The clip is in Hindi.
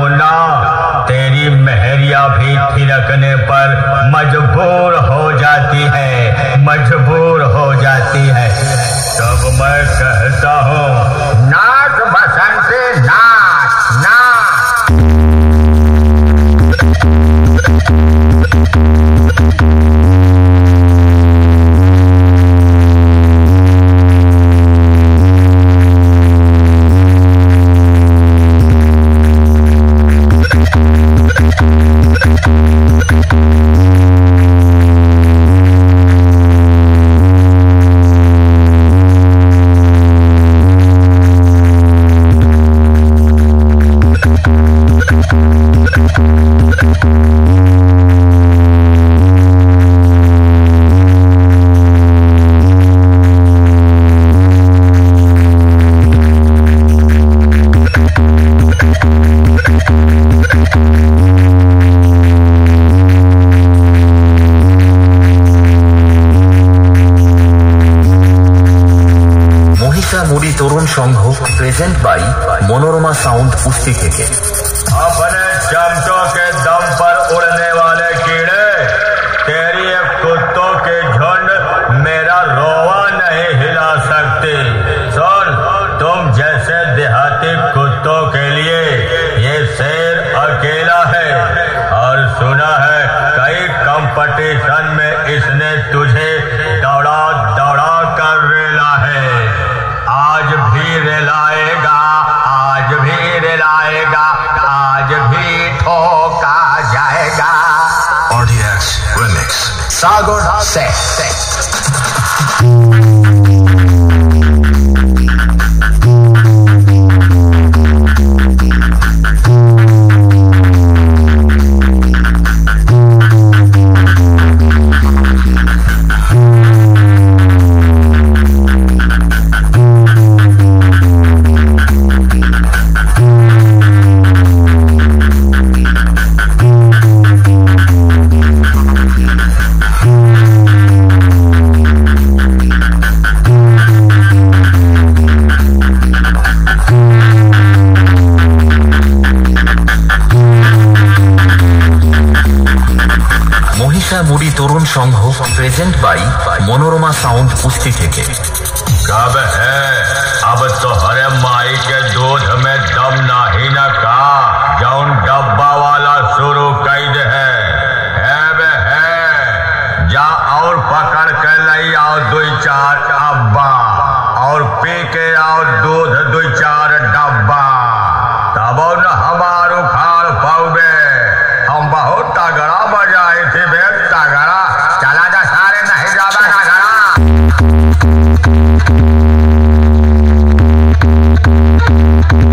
मुन्ना, तेरी मेहरिया भी थिरकने पर मजबूर हो जाती है, मजबूर हो जाती है। तब मैं कहता हूँ প্রেজেন্ট বাই মনোরমা সাউন্ড কুস্তি থেকে अपने चमचों के दम पर उड़ने वाले कीड़े तेरी एक कुत्तों के झुंड मेरा रोवा नहीं हिला सकते सुन तुम जैसे देहाती कुत्तों के लिए ये शेर अकेला है और सुना है कई competition Hot set. Sangha present by Manorama sound কুস্তি থেকে कब है अब तो हरे माई के दूध में दम नाही न का जौन डब्बा वाला शुरू कैद है है बे है जा और पकड़ के लई आओ दो चार अब्बा और पी के आओ दूध दो चार Thank you.